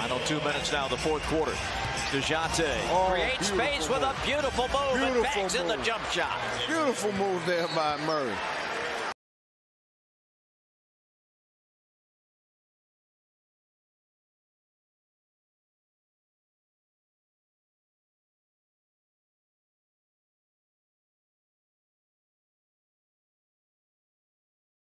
Final two minutes now, the fourth quarter. Dejounte Oh, creates space with a beautiful move and bangs banks in the jump shot. Beautiful move there by Murray.